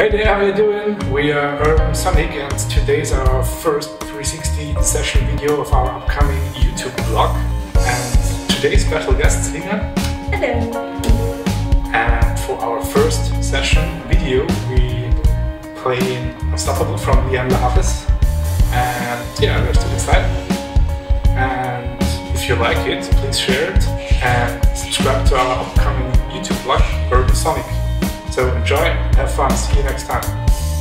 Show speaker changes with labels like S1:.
S1: Hey there, how are you doing? We are um, Urban Sonic and today's our first 360 session video of our upcoming YouTube vlog. And today's special guest, Lina.
S2: Hello.
S1: And for our first session video, we play Unstoppable from Lianne La Havas. And yeah, we're still excited. And if you like it, please share it and subscribe to our upcoming YouTube vlog, Urban Sonic. So enjoy, fun, see you next time.